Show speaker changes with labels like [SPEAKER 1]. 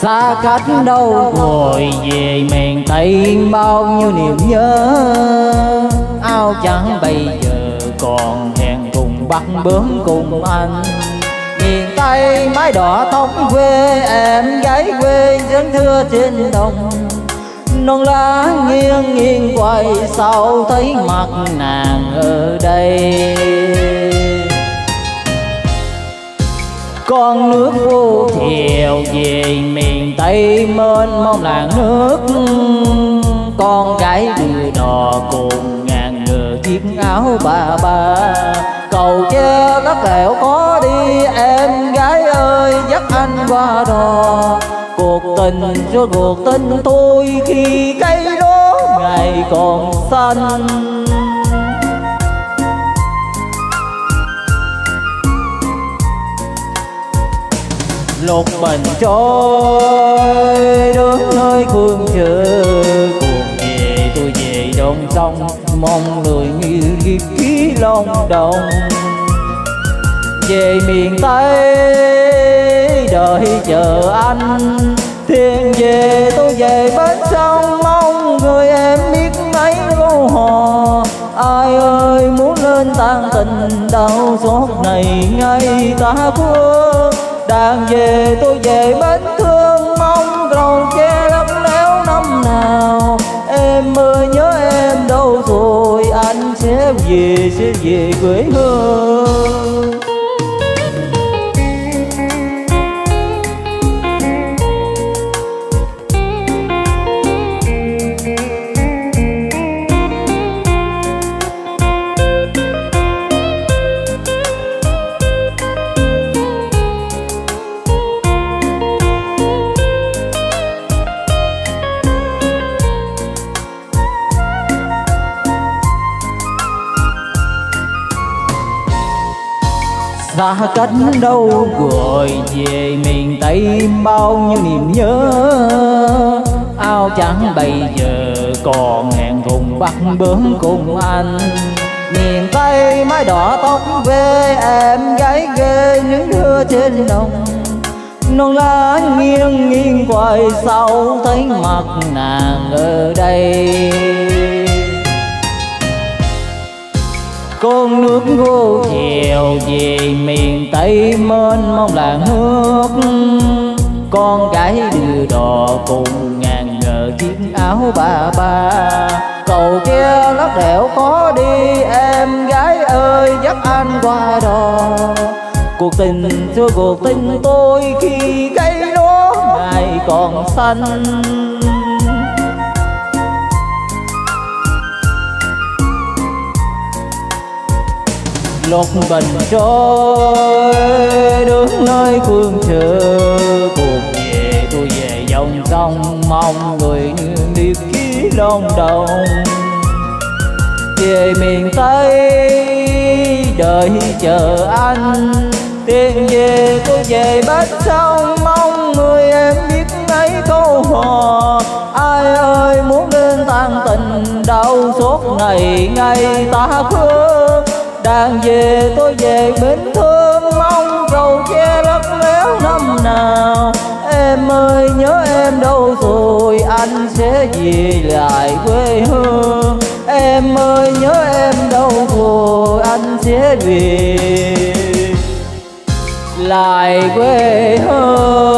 [SPEAKER 1] xa cách đâu rồi về miền tây, bao nhiêu niềm nhớ. Áo trắng bây giờ còn hẹn cùng bắt bướm cùng anh. Miền tây mái đỏ tóc quê, em gái quê dân thưa trên đồng. Non lá nghiêng nghiêng quay sau thấy mặt nàng ở đây con nước vô thiều về miền tây mênh mong làng nước. Con gái đưa đò cùng ngàn người chiếc áo bà ba cầu che đất lẻo có đi, em gái ơi, dắt anh qua đò. Cuộc tình cho cuộc tình tôi khi cây đó ngày còn xanh. Lục mình trôi. Đứng nơi phương trời cuồng về, tôi về đông sông mong người như kiếp khí long đồng. Về miền tây, đợi chờ anh. Thiên về, tôi về bến sông, mong người em biết mấy câu hò. Ai ơi, muốn lên tan tình đau xót này ngay ta phương đang về tôi về bến thương, mong cầu che lấp léo năm nào. Em ơi, nhớ em đâu rồi, anh sẽ về sẽ về quê hương. Xa cách đâu rồi về miền tây, bao nhiêu niềm nhớ. Áo trắng bây giờ còn ngàn thùng bắt bướm cùng anh. Miền tây mái đỏ tóc về em gái ghê, những đứa trên đồng. Non lá nghiêng nghiêng quay sau, thấy mặt nàng ở đây. Con nước vô chiều về miền tây mênh mông là nước. Con gái đưa đò cùng ngàn ngờ chiếc áo bà ba cầu kia lắc đẻo có đi, em gái ơi, dắt anh qua đò. Cuộc tình xưa cuộc tình tôi khi cây lúa ngày còn xanh lục bình trôi đứng nơi phương chờ cuộc về, tôi về dòng sông mong người như đi ký long đồng. Về miền tây, đợi chờ anh. Tiền về, tôi về bát sông, mong người em biết ấy câu hò. Ai ơi, muốn lên tan tình, đau suốt ngày ngày ta phương đang về, tôi về bến thương, mong cầu che lấp léo năm nào. Em ơi, nhớ em đâu rồi, anh sẽ về lại quê hương. Em ơi, nhớ em đâu rồi, anh sẽ về lại quê hương.